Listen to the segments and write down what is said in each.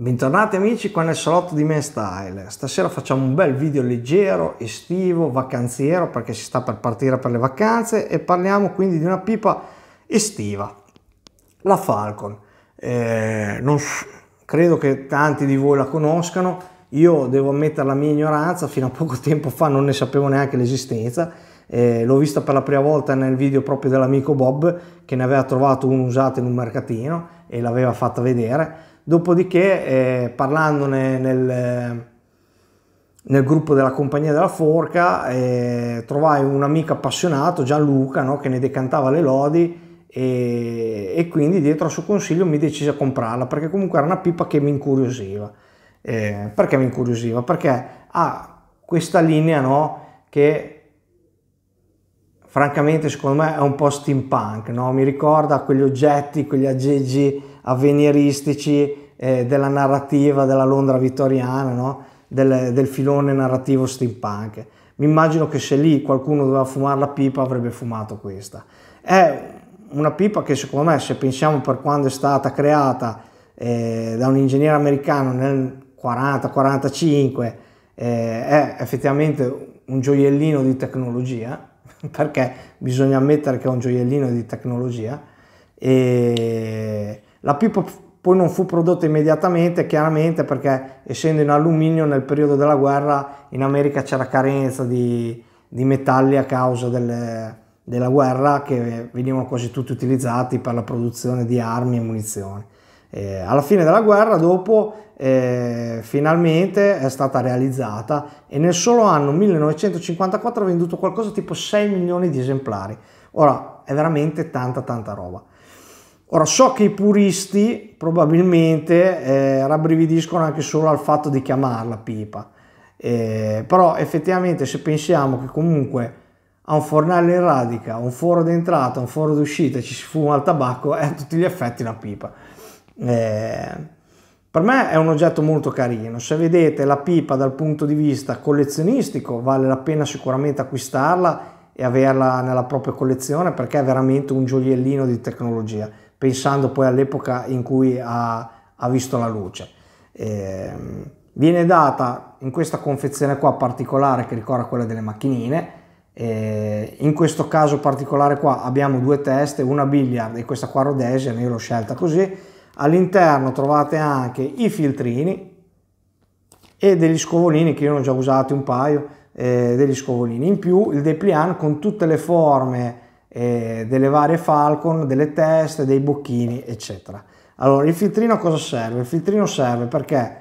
Bentornati amici qua nel salotto di Men Style. Stasera facciamo un bel video leggero, estivo, vacanziero perché si sta per partire per le vacanze e parliamo quindi di una pipa estiva, la Falcon. Eh, non, credo che tanti di voi la conoscano, io devo ammettere la mia ignoranza, fino a poco tempo fa non ne sapevo neanche l'esistenza, eh, l'ho vista per la prima volta nel video proprio dell'amico Bob che ne aveva trovato uno usato in un mercatino e l'aveva fatta vedere Dopodiché, eh, parlandone nel, nel, gruppo della compagnia della forca, eh, trovai un amico appassionato, Gianluca, no, che ne decantava le lodi e, e, quindi dietro al suo consiglio mi decisi a comprarla perché comunque era una pipa che mi incuriosiva. Eh, perché mi incuriosiva? Perché ha questa linea no, che francamente secondo me è un po' steampunk, no? mi ricorda quegli oggetti, quegli aggeggi avveniristici eh, della narrativa della Londra vittoriana, no? del, del, filone narrativo steampunk. Mi immagino che se lì qualcuno doveva fumare la pipa avrebbe fumato questa. È una pipa che secondo me, se pensiamo per quando è stata creata eh, da un ingegnere americano nel 40-45, eh, è effettivamente un gioiellino di tecnologia, perché bisogna ammettere che è un gioiellino di tecnologia. E la pipa poi non fu prodotta immediatamente, chiaramente perché essendo in alluminio nel periodo della guerra in America c'era carenza di, di metalli a causa delle, della guerra che venivano quasi tutti utilizzati per la produzione di armi e munizioni. Eh, alla fine della guerra, dopo, eh, finalmente è stata realizzata e nel solo anno 1954 ha venduto qualcosa tipo 6 milioni di esemplari. Ora, è veramente tanta tanta roba. Ora so che i puristi probabilmente eh, rabbrividiscono anche solo al fatto di chiamarla pipa, eh, però effettivamente se pensiamo che comunque a un fornello in radica, un foro d'entrata, un foro d'uscita ci si fuma il tabacco, è a tutti gli effetti una pipa. Eh, per me è un oggetto molto carino, se vedete la pipa dal punto di vista collezionistico vale la pena sicuramente acquistarla e averla nella propria collezione perché è veramente un gioiellino di tecnologia pensando poi all'epoca in cui ha, ha visto la luce. Eh, viene data in questa confezione qua particolare che ricorda quella delle macchinine, eh, in questo caso particolare qua abbiamo due teste, una billiard e questa qua Rhodesian, io l'ho scelta così, all'interno trovate anche i filtrini e degli scovolini che io ne ho già usati un paio, eh, degli scovolini, in più il depliant con tutte le forme eh, delle varie Falcon, delle teste, dei bocchini, eccetera. Allora, il filtrino cosa serve? Il filtrino serve perché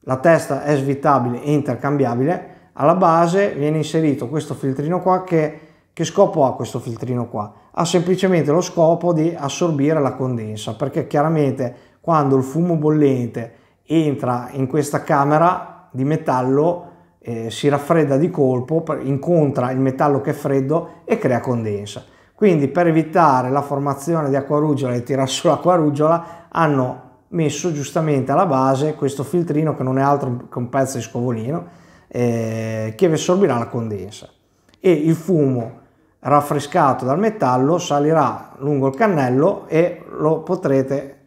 la testa è svitabile e intercambiabile, alla base viene inserito questo filtrino qua che, che scopo ha questo filtrino qua? Ha semplicemente lo scopo di assorbire la condensa, perché chiaramente quando il fumo bollente entra in questa camera di metallo eh, si raffredda di colpo, incontra il metallo che è freddo e crea condensa. Quindi per evitare la formazione di acqua ruggiola e tirare su l'acqua ruggiola hanno messo giustamente alla base questo filtrino che non è altro che un pezzo di scovolino eh, che assorbirà la condensa e il fumo raffrescato dal metallo salirà lungo il cannello e lo potrete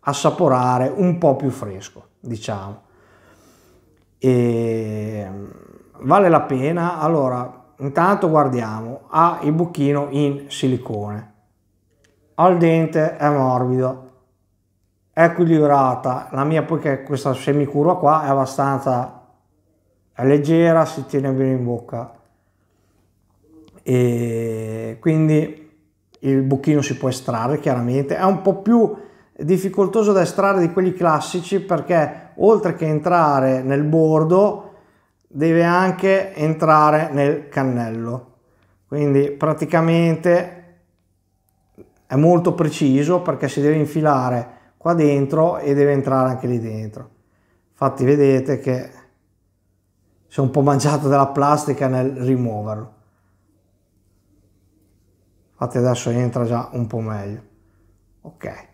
assaporare un po' più fresco diciamo e vale la pena. Allora intanto guardiamo. Ha il buchino in silicone. Al dente è morbido. È equilibrata. La mia poiché questa semicurva qua è abbastanza è leggera si tiene bene in bocca. E quindi il buchino si può estrarre chiaramente. È un po' più difficoltoso da estrarre di quelli classici perché oltre che entrare nel bordo deve anche entrare nel cannello. Quindi praticamente è molto preciso perché si deve infilare qua dentro e deve entrare anche lì dentro. Infatti vedete che si è un po' mangiato della plastica nel rimuoverlo. Infatti adesso entra già un po' meglio. Ok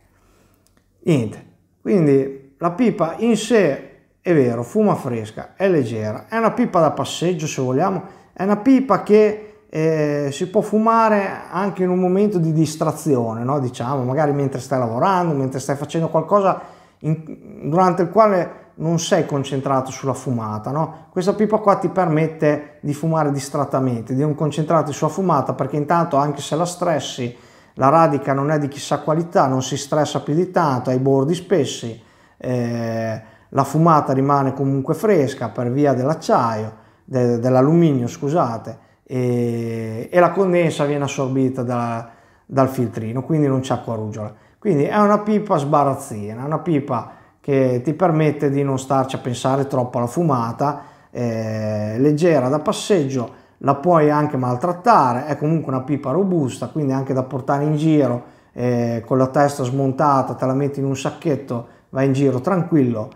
Niente, quindi la pipa in sé è vero, fuma fresca, è leggera, è una pipa da passeggio se vogliamo, è una pipa che eh, si può fumare anche in un momento di distrazione, no? diciamo, magari mentre stai lavorando, mentre stai facendo qualcosa in, durante il quale non sei concentrato sulla fumata, no? Questa pipa qua ti permette di fumare distrattamente, di non concentrarti sulla fumata perché intanto anche se la stressi, la radica non è di chissà qualità, non si stressa più di tanto, hai bordi spessi, eh, la fumata rimane comunque fresca per via dell'acciaio, de, dell'alluminio scusate, e, e, la condensa viene assorbita da, dal filtrino, quindi non c'è acqua ruggiola. Quindi è una pipa sbarazzina, una pipa che ti permette di non starci a pensare troppo alla fumata, eh, leggera da passeggio, la puoi anche maltrattare, è comunque una pipa robusta, quindi anche da portare in giro eh, con la testa smontata, te la metti in un sacchetto, vai in giro tranquillo.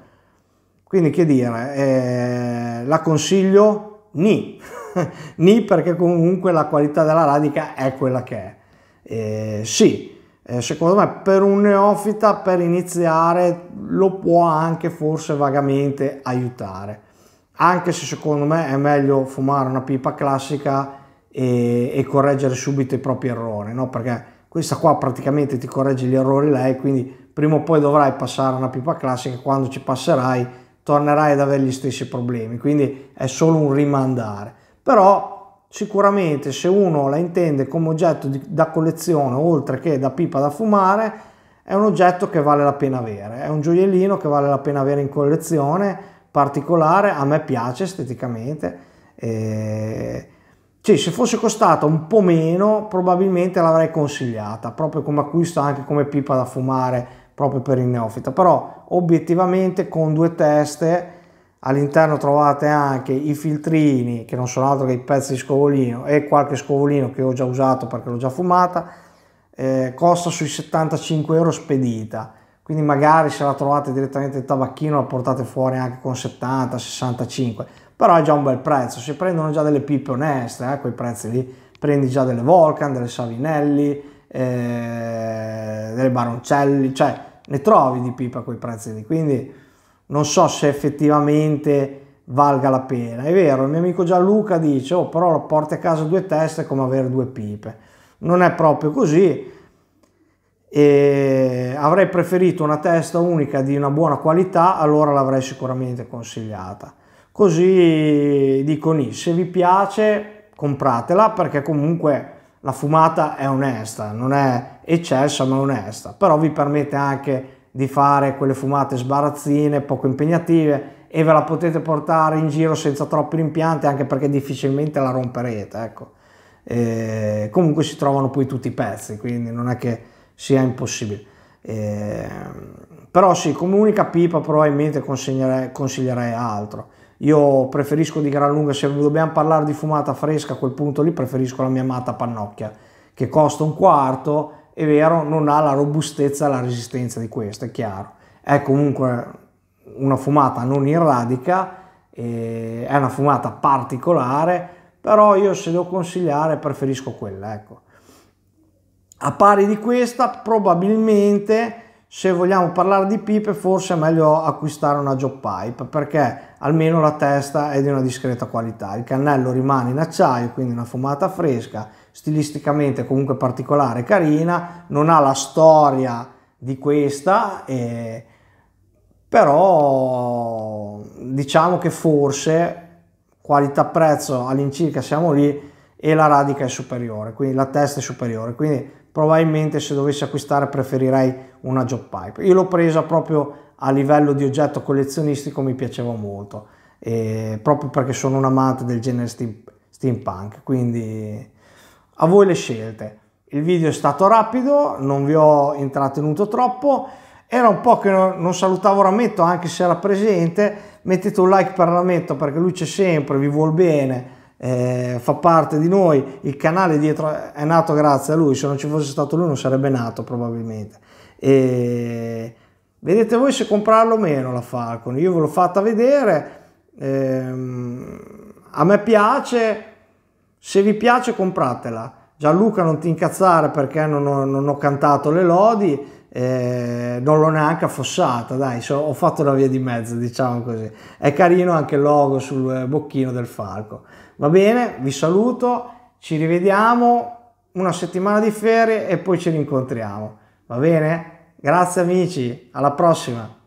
Quindi che dire, eh, la consiglio? Ni, ni perché comunque la qualità della radica è quella che è. Eh, sì, eh, secondo me per un neofita per iniziare lo può anche forse vagamente aiutare anche se secondo me è meglio fumare una pipa classica e, e correggere subito i propri errori no? perché questa qua praticamente ti corregge gli errori lei quindi prima o poi dovrai passare una pipa classica e quando ci passerai tornerai ad avere gli stessi problemi quindi è solo un rimandare però Sicuramente se uno la intende come oggetto di, da collezione oltre che da pipa da fumare, è un oggetto che vale la pena avere, è un gioiellino che vale la pena avere in collezione, particolare, a me piace esteticamente. E... Cioè, se fosse costata un po' meno, probabilmente l'avrei consigliata, proprio come acquisto, anche come pipa da fumare, proprio per il neofita. Però, obiettivamente, con due teste, all'interno trovate anche i filtrini che non sono altro che i pezzi di scovolino e qualche scovolino che ho già usato perché l'ho già fumata eh, costa sui 75 euro spedita quindi magari se la trovate direttamente in tabacchino la portate fuori anche con 70 65 però è già un bel prezzo si prendono già delle pipe oneste eh, quei prezzi lì prendi già delle Volcan delle Savinelli eh, delle Baroncelli cioè ne trovi di pipe a quei prezzi lì quindi non so se effettivamente valga la pena. È vero, il mio amico Gianluca dice, oh però porti a casa due teste come avere due pipe. Non è proprio così. E avrei preferito una testa unica di una buona qualità, allora l'avrei sicuramente consigliata. Così dico ni, se vi piace compratela perché comunque la fumata è onesta, non è eccelsa ma onesta, però vi permette anche di fare quelle fumate sbarazzine, poco impegnative e ve la potete portare in giro senza troppi rimpianti anche perché difficilmente la romperete. Ecco. E comunque si trovano poi tutti i pezzi, quindi non è che sia impossibile. E, però sì, come unica pipa probabilmente consiglierei, consiglierei altro. Io preferisco di gran lunga, se dobbiamo parlare di fumata fresca a quel punto lì, preferisco la mia amata pannocchia, che costa un quarto è vero, non ha la robustezza e la resistenza di questo, è chiaro. È comunque una fumata non in radica, è una fumata particolare, però io se devo consigliare preferisco quella, ecco. A pari di questa, probabilmente, se vogliamo parlare di pipe, forse è meglio acquistare una job pipe, perché almeno la testa è di una discreta qualità. Il cannello rimane in acciaio, quindi una fumata fresca, stilisticamente comunque particolare, carina, non ha la storia di questa, eh, però diciamo che forse qualità-prezzo all'incirca siamo lì e la radica è superiore, quindi la testa è superiore, quindi probabilmente se dovessi acquistare preferirei una job pipe. Io l'ho presa proprio a livello di oggetto collezionistico, mi piaceva molto, eh, proprio perché sono un amante del genere steam, steampunk, quindi a voi le scelte. Il video è stato rapido, non vi ho intrattenuto troppo, era un po' che non salutavo Rametto anche se era presente, mettete un like per Rametto perché lui c'è sempre, vi vuol bene, eh, fa parte di noi, il canale dietro è nato grazie a lui, se non ci fosse stato lui non sarebbe nato probabilmente. E vedete voi se comprarlo o meno la Falcon, io ve l'ho fatta vedere, ehm, a me piace, se vi piace compratela. Gianluca non ti incazzare perché non ho, non ho cantato le lodi, eh, non l'ho neanche affossata, dai, so, ho fatto una via di mezzo, diciamo così. È carino anche il logo sul bocchino del falco. Va bene, vi saluto, ci rivediamo una settimana di ferie e poi ci rincontriamo. Va bene? Grazie amici, alla prossima!